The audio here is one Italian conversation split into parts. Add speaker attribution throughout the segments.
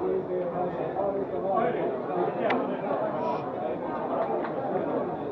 Speaker 1: Thank you.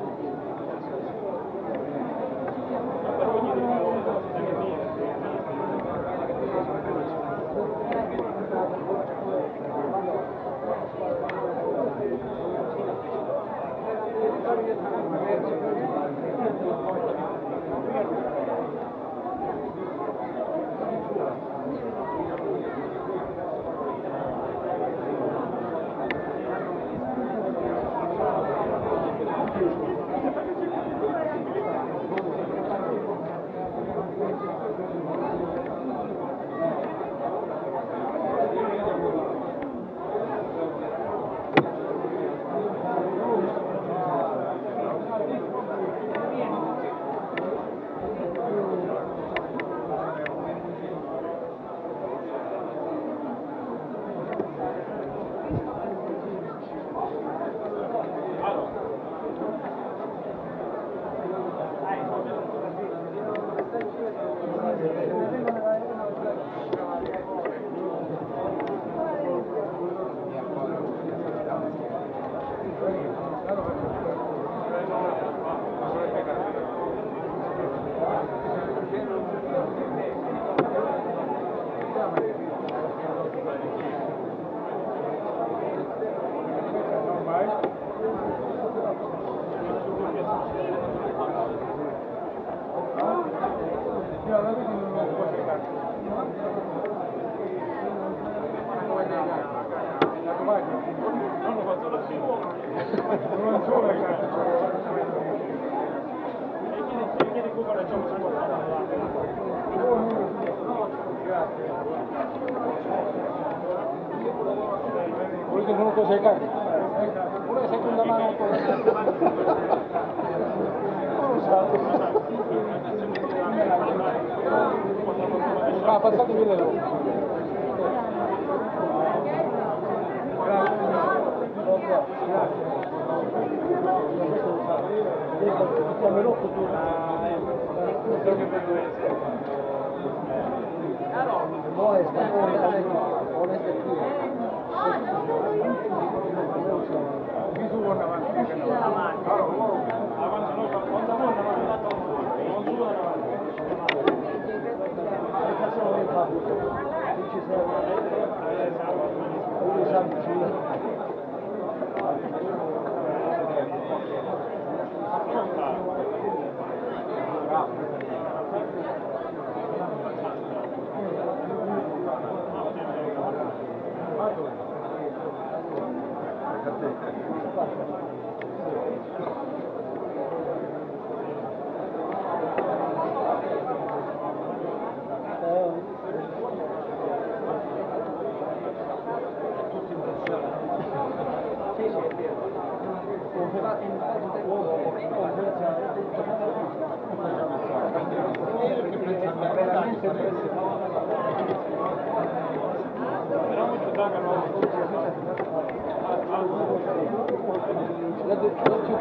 Speaker 1: これでの子正解。こセコンダマの。あ、パスタで見れる。Poi sta La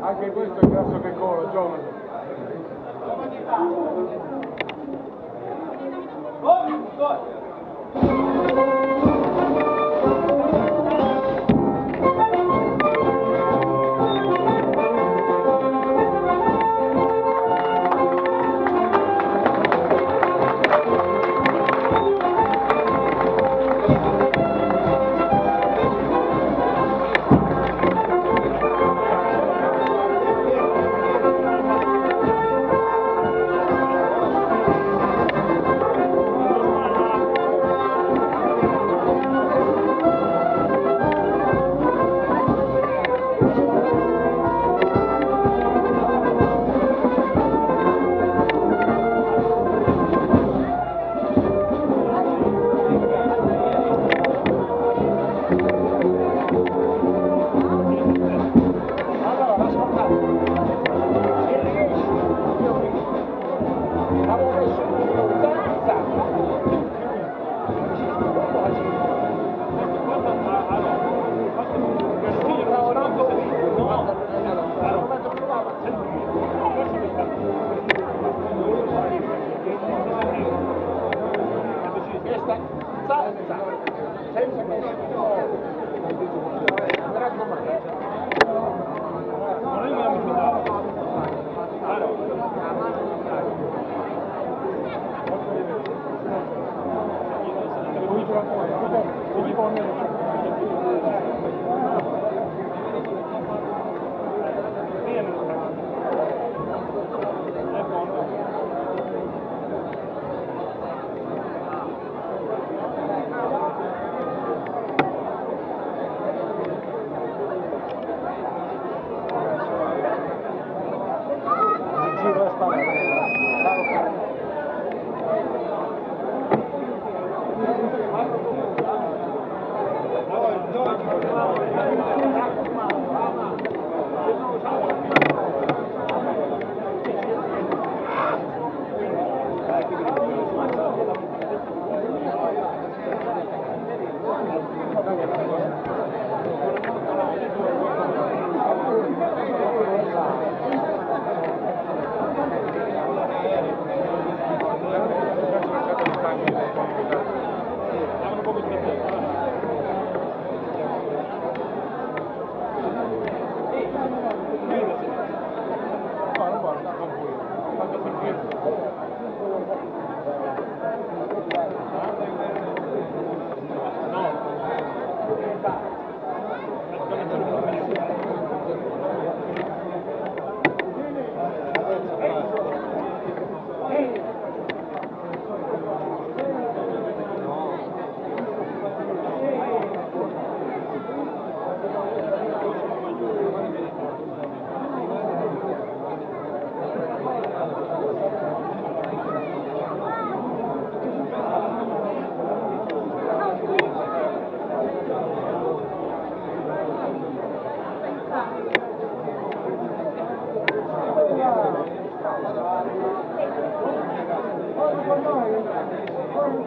Speaker 1: Anche questo è grasso che cola, Jonathan. Thank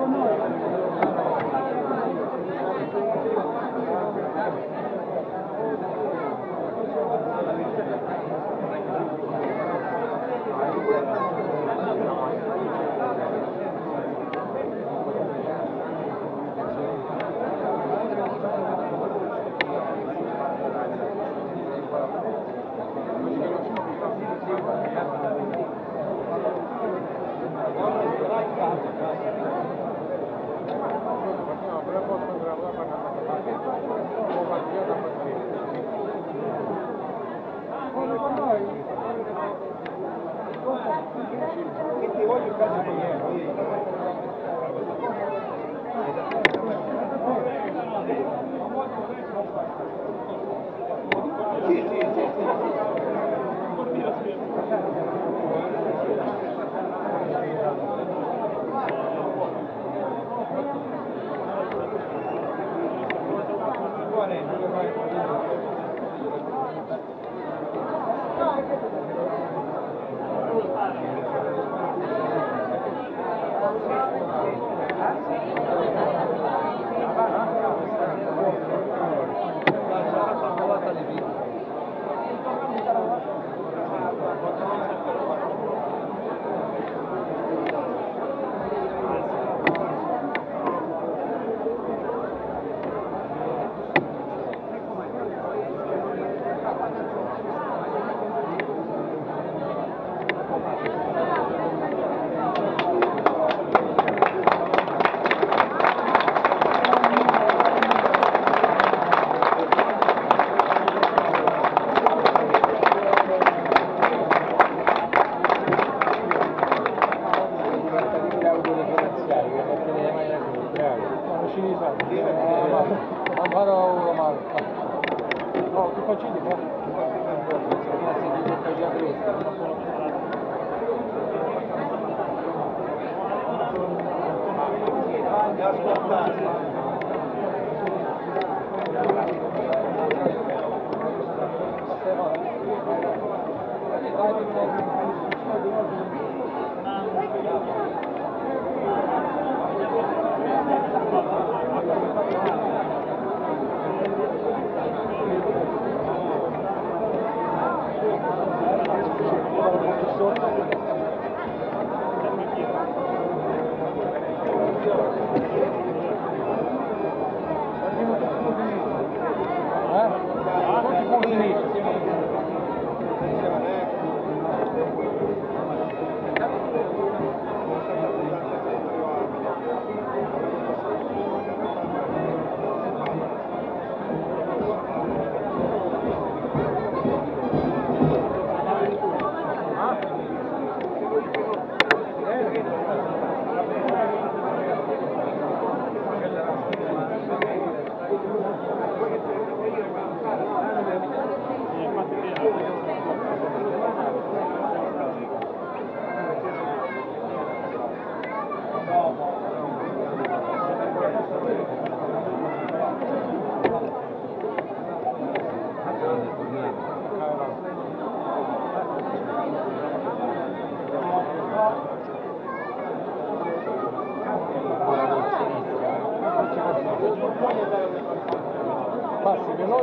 Speaker 1: Come on.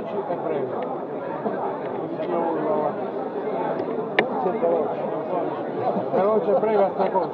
Speaker 1: Veloci e brevi. Veloce e breve sta cosa.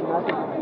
Speaker 1: Gracias.